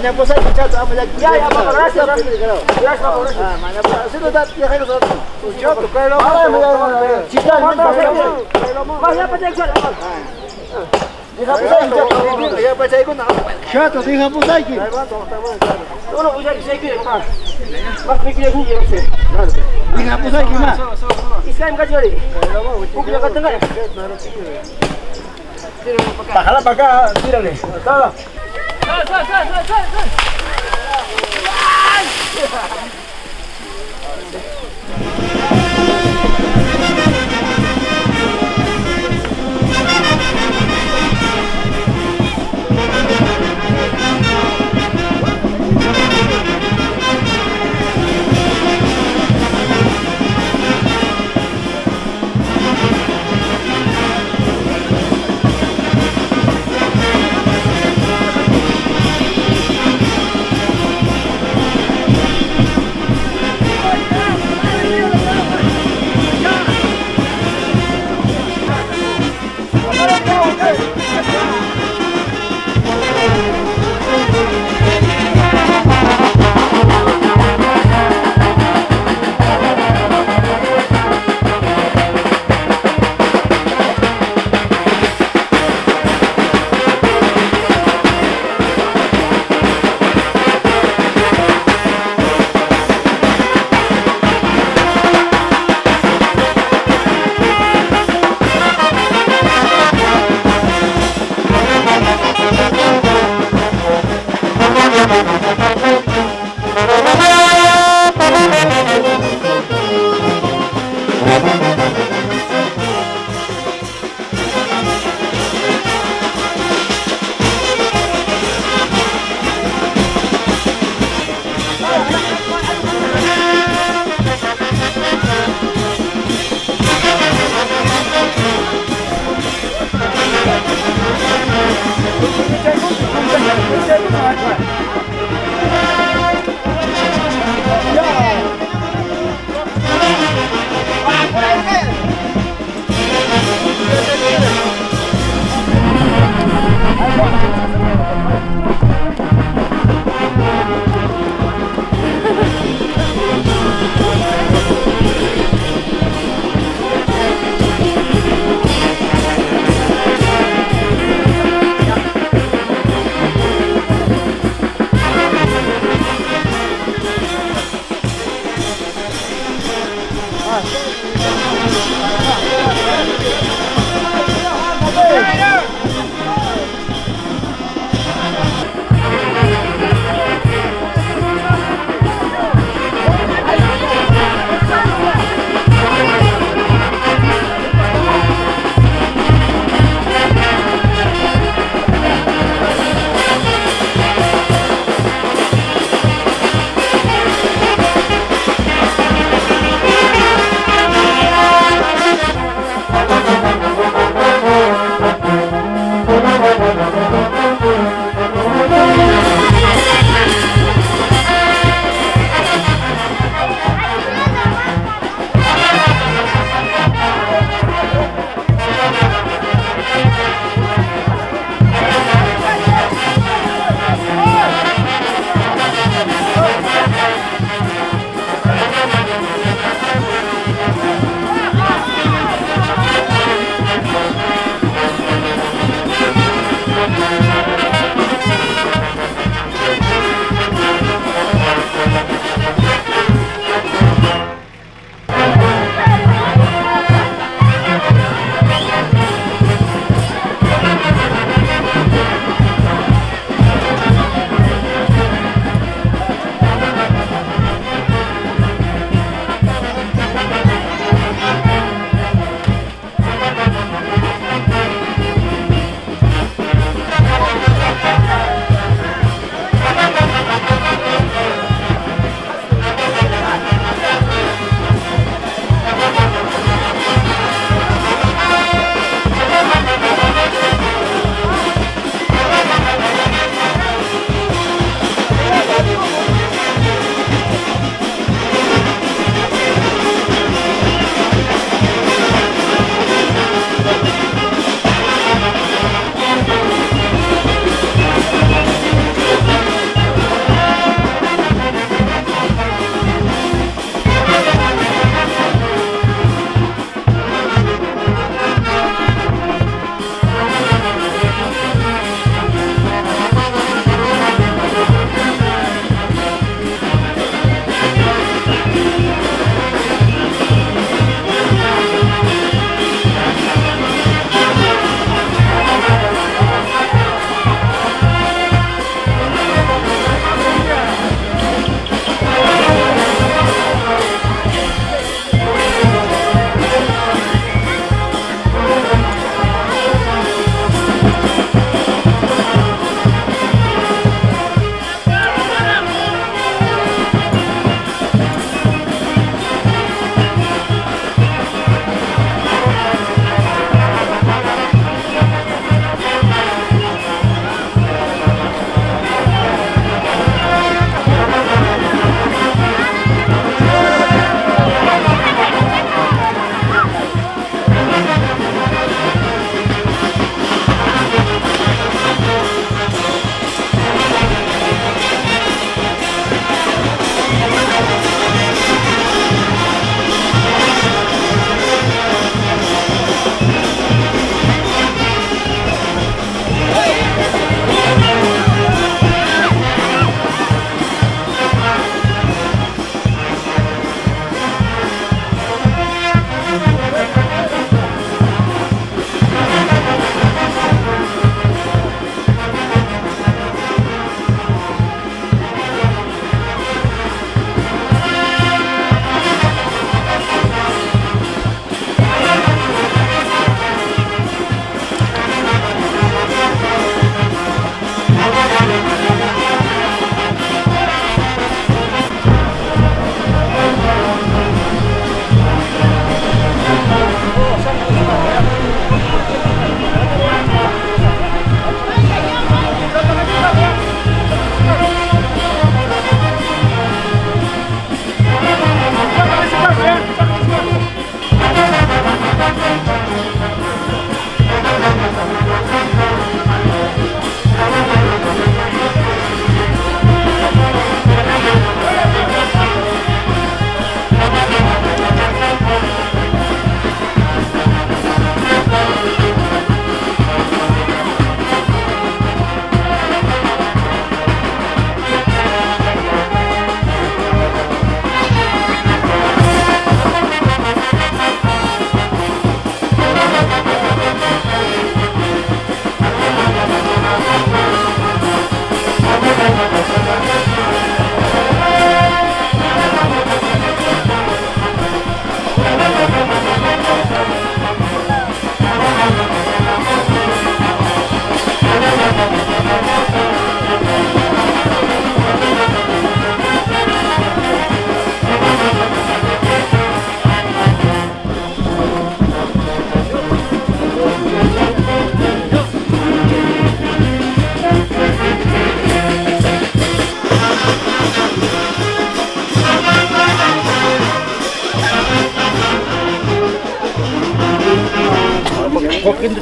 Mañana pues hay muchachos, vamos ya. Ya, ya, gracias, gracias. Gracias, gracias. Ya Más ya ya. Ya Gel gel gel gel gel gel. Lan!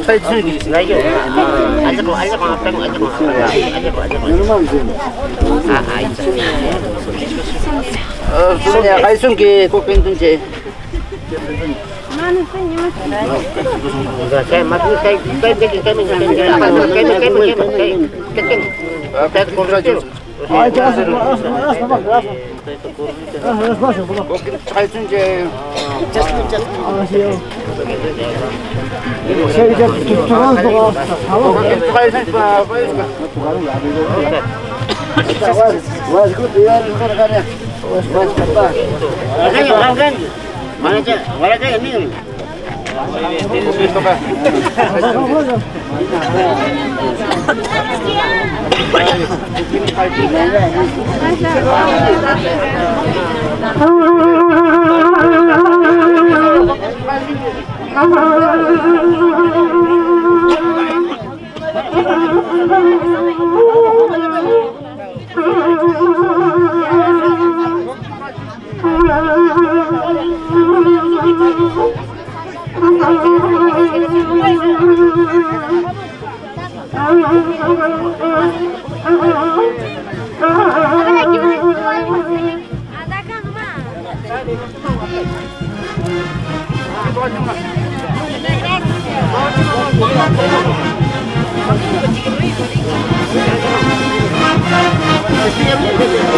飞去旅行的有啊，俺这个俺这个飞过俺这个俺这个俺这个，啊啊！呃，今年还送给国宾同学。Saya mati saya saya jadi kami kami kami kami kami kami kami kami kami 잘좀 이제 자스민 자스민 안녕하세요. 제가 이제 북한 소가 사와. 파이산 파 파이산. 북한은 야비고. 자와 와 이거 대야는 거라가냐. 와 스파. 아니 방금 말하자 말하자 애미. Nggak mau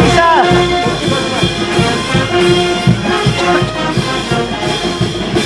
Peter!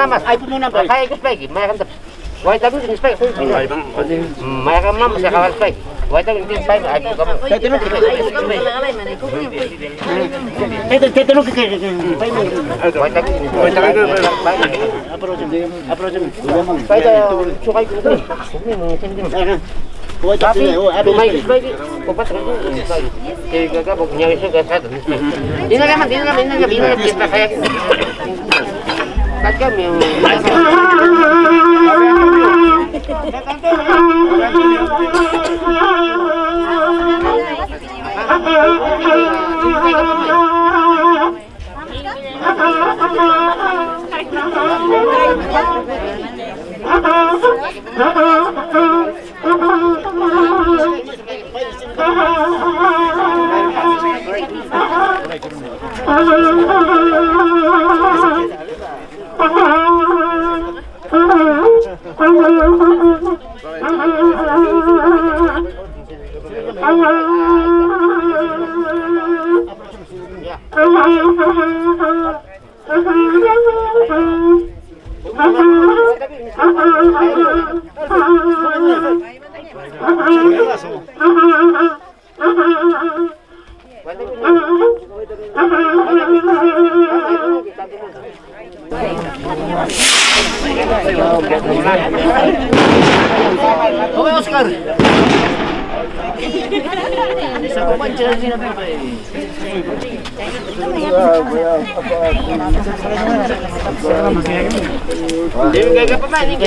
wait, wait, na, na, mas. Ay, puno na ba? Kaya ikut lagi. Maya kan tap. Wait, tapi ini spek. Kan saya kawal tapi ini. Ay, kamu. Lu lu tapi ini. Tapi. Approach him. Approach him. Ini isu. Ini ini ini ini kita. cái miệng Uh-oh. Oke, Oscar. Hindi gagawin pa man, hindi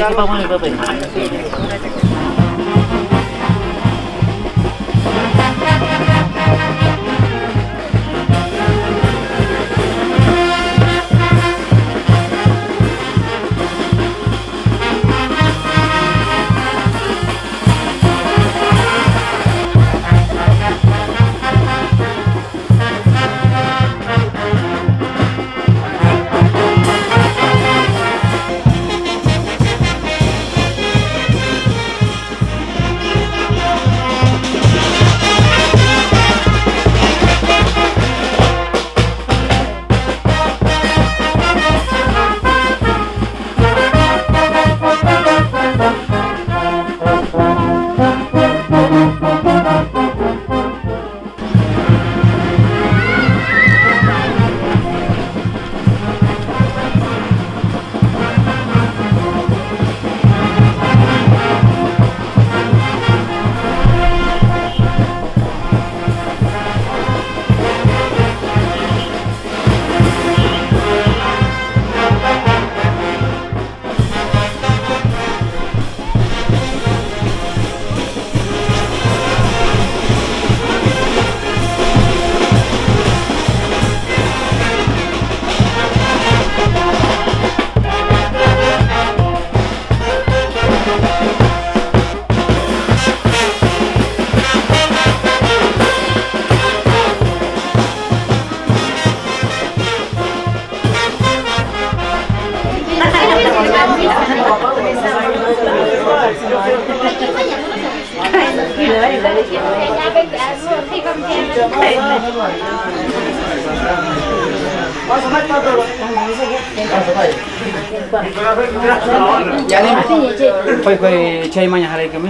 gagawin pa man. Koy-koy chay manya hari kami.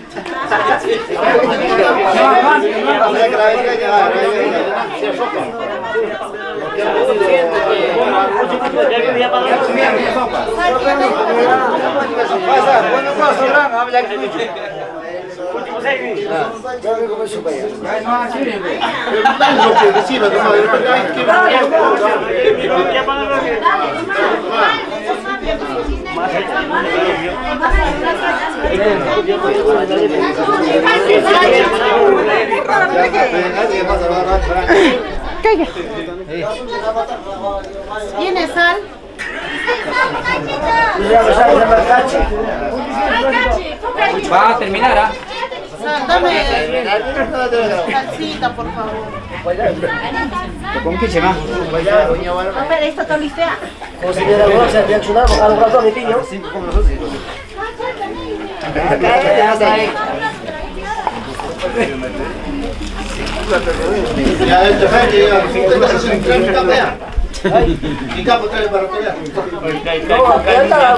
sebenarnya jutari. ¿Tiene sal? Va a terminar, ¿ah? sea, dame por favor. ¿Con qué se va? Esta está lista. Como si hubiera algo, se había chulado, algo rato mi niño. Sí, como nosotros. Ya, el ya, si usted eh, está haciendo un tren, cafea. ¿Y está, acá está, acá está.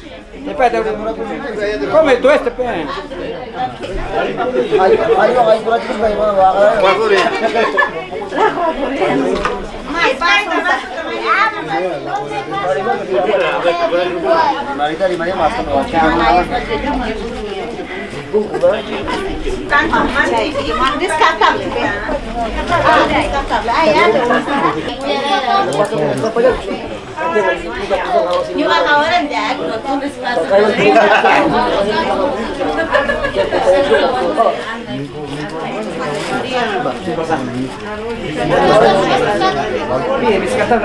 Repete, comentou esse PN? Descartável. Ah, descartável. Ah, é. No tomes más. Bien, descartar